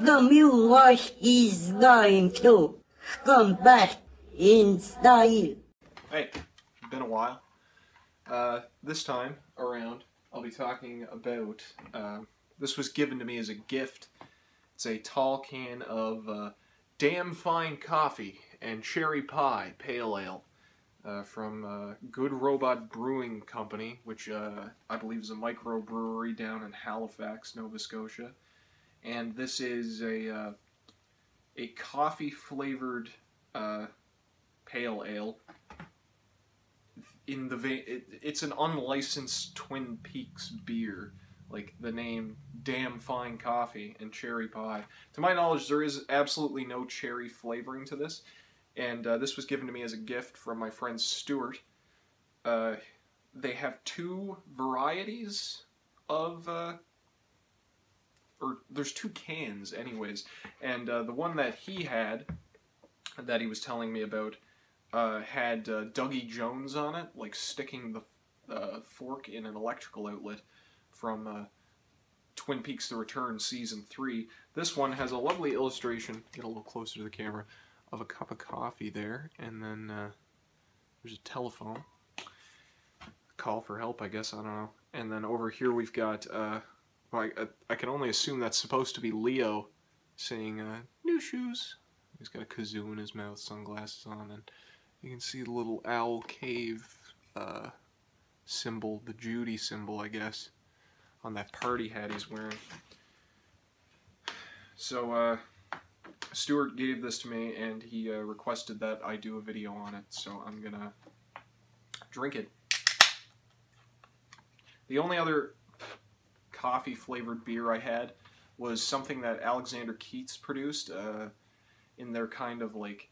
the mule wash is going to come back in style. Hey, been a while. Uh, this time around, I'll be talking about. Uh, this was given to me as a gift. It's a tall can of uh, damn fine coffee and cherry pie pale ale uh, from uh, Good Robot Brewing Company, which uh, I believe is a microbrewery down in Halifax, Nova Scotia. And this is a uh, a coffee flavored uh, pale ale. In the va- it, it's an unlicensed Twin Peaks beer, like the name Damn Fine Coffee and Cherry Pie. To my knowledge, there is absolutely no cherry flavoring to this and uh, this was given to me as a gift from my friend Stuart. Uh, they have two varieties of, uh, or there's two cans, anyways, and uh, the one that he had, that he was telling me about, uh, had uh, Dougie Jones on it, like sticking the fork in an electrical outlet from Twin Peaks: The Return season three. This one has a lovely illustration. Get a little closer to the camera of a cup of coffee there, and then uh, there's a telephone. Call for help, I guess, I don't know. And then over here we've got, uh, well, I, I, can only assume that's supposed to be Leo saying, uh, new shoes. He's got a kazoo in his mouth, sunglasses on, and you can see the little owl cave uh, symbol, the Judy symbol, I guess, on that party hat he's wearing. So, uh, Stuart gave this to me and he uh, requested that I do a video on it, so I'm gonna drink it. The only other coffee flavored beer I had was something that Alexander Keith's produced uh, in their kind of like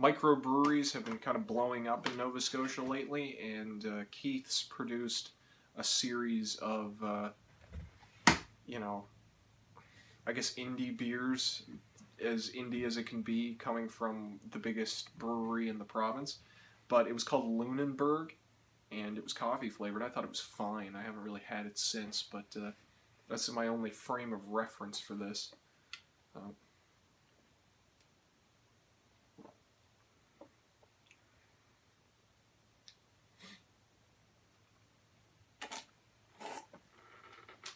microbreweries have been kind of blowing up in Nova Scotia lately, and uh, Keith's produced a series of, uh, you know, I guess indie beers as indie as it can be coming from the biggest brewery in the province. But it was called Lunenburg, and it was coffee flavored. I thought it was fine. I haven't really had it since, but uh, that's my only frame of reference for this. Uh,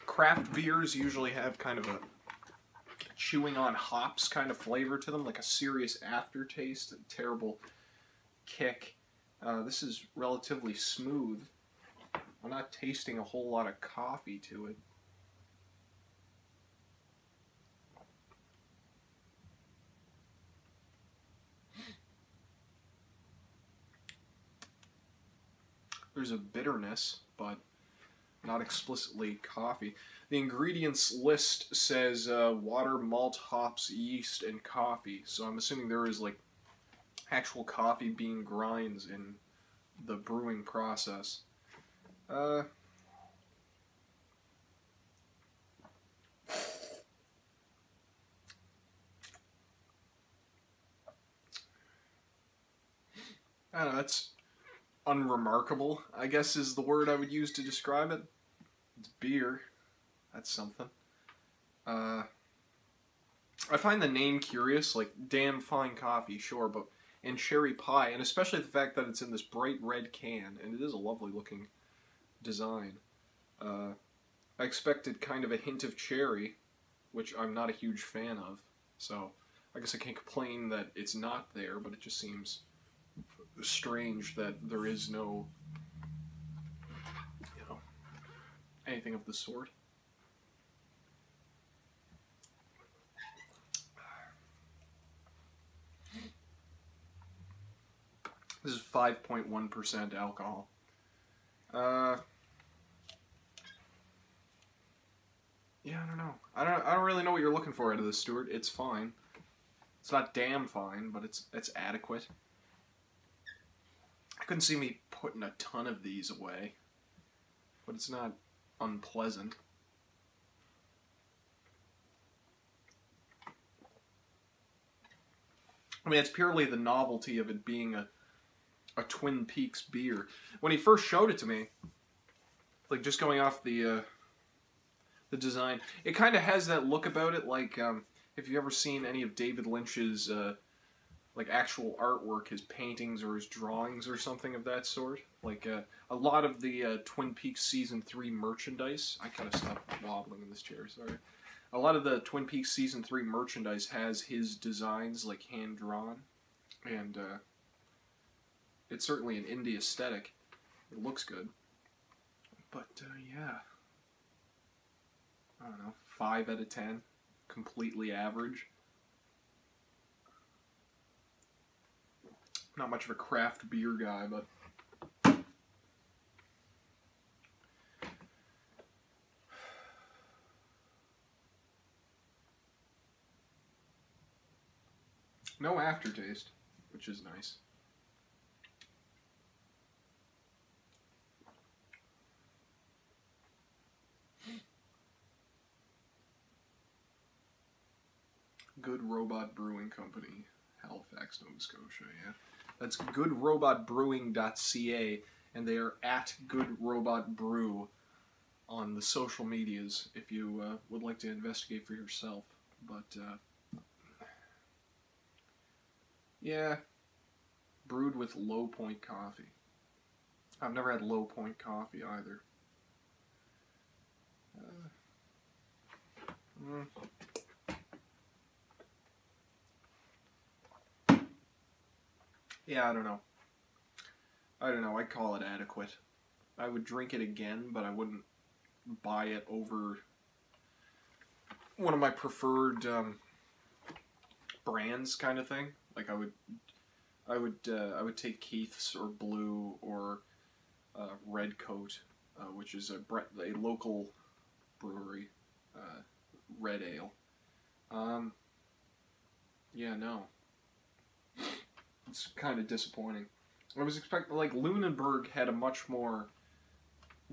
craft beers usually have kind of a chewing on hops kind of flavor to them, like a serious aftertaste, a terrible kick. Uh, this is relatively smooth. I'm not tasting a whole lot of coffee to it. There's a bitterness, but not explicitly coffee. The ingredients list says uh, water, malt, hops, yeast, and coffee. So I'm assuming there is like actual coffee bean grinds in the brewing process. Uh, I don't know, that's unremarkable, I guess is the word I would use to describe it. It's beer. That's something. Uh, I find the name curious, like damn fine coffee, sure, but and cherry pie, and especially the fact that it's in this bright red can, and it is a lovely looking design. Uh, I expected kind of a hint of cherry, which I'm not a huge fan of, so I guess I can't complain that it's not there, but it just seems strange that there is no you know, anything of the sort. This is 5.1% alcohol. Uh, yeah, I don't know. I don't. I don't really know what you're looking for out of this, Stuart. It's fine. It's not damn fine, but it's it's adequate. I couldn't see me putting a ton of these away, but it's not unpleasant. I mean, it's purely the novelty of it being a, a Twin Peaks beer. When he first showed it to me, like just going off the uh, the design, it kind of has that look about it, like um, if you've ever seen any of David Lynch's uh, like actual artwork, his paintings or his drawings or something of that sort. Like uh, a lot of the uh, Twin Peaks season three merchandise. I kind of stopped wobbling in this chair. Sorry. A lot of the Twin Peaks season three merchandise has his designs like hand drawn, and uh, it's certainly an indie aesthetic. It looks good, but uh, yeah, I don't know, five out of ten, completely average. not much of a craft beer guy, but no aftertaste, which is nice. Good Robot Brewing Company, Halifax, Nova Scotia, yeah. That's goodrobotbrewing.ca, and they are at goodrobotbrew on the social medias if you uh, would like to investigate for yourself. But, uh, yeah, brewed with low point coffee. I've never had low point coffee either. Uh, mm. Yeah, I don't know. I don't know. I'd call it adequate. I would drink it again, but I wouldn't buy it over one of my preferred um, brands, kind of thing. Like I would, I would, uh, I would take Keith's or Blue or uh, Red Coat, uh, which is a a local brewery, uh, red ale. Um, yeah, no it's kind of disappointing. I was expecting like Lunenburg had a much more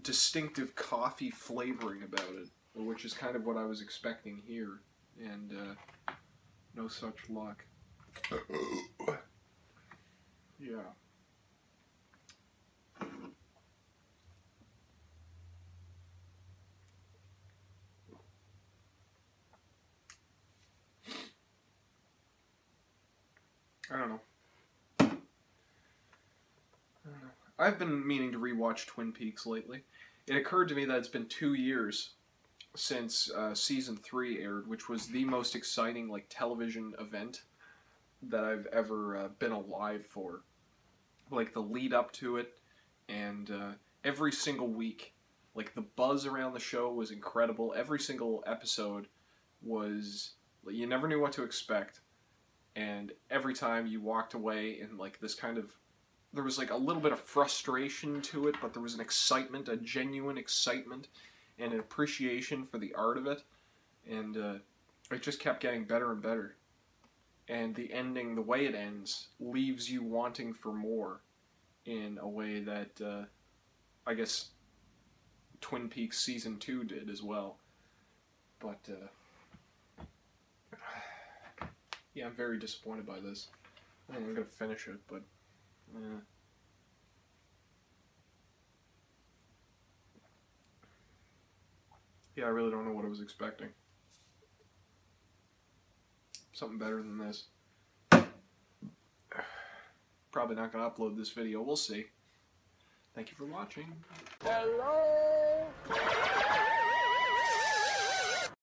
distinctive coffee flavoring about it, which is kind of what I was expecting here, and uh, no such luck. yeah. I don't know. I've been meaning to rewatch Twin Peaks lately. It occurred to me that it's been two years since uh, season three aired, which was the most exciting like television event that I've ever uh, been alive for. Like the lead up to it, and uh, every single week, like the buzz around the show was incredible. Every single episode was you never knew what to expect, and every time you walked away in like this kind of there was like a little bit of frustration to it, but there was an excitement, a genuine excitement, and an appreciation for the art of it, and uh, it just kept getting better and better. And the ending, the way it ends, leaves you wanting for more, in a way that uh, I guess Twin Peaks season two did as well. But uh, yeah, I'm very disappointed by this. I'm gonna finish it, but. Yeah. Yeah, I really don't know what I was expecting. Something better than this. Probably not going to upload this video. We'll see. Thank you for watching. Hello?